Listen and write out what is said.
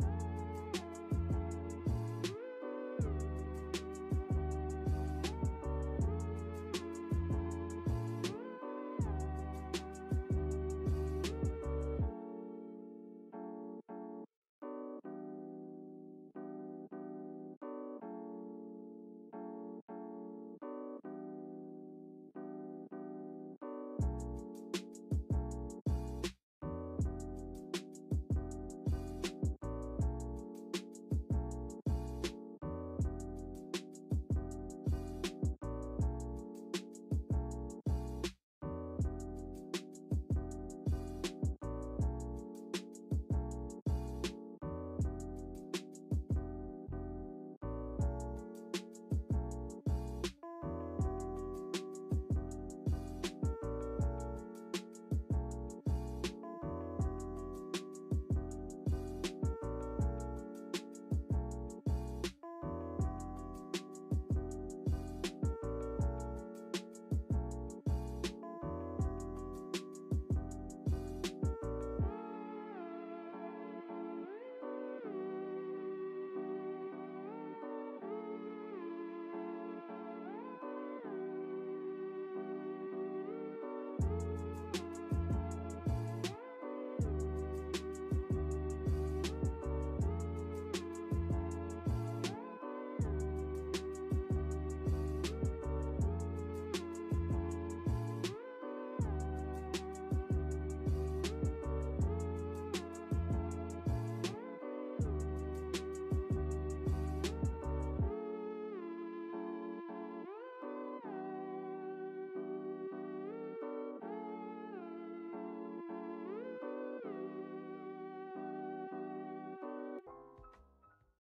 you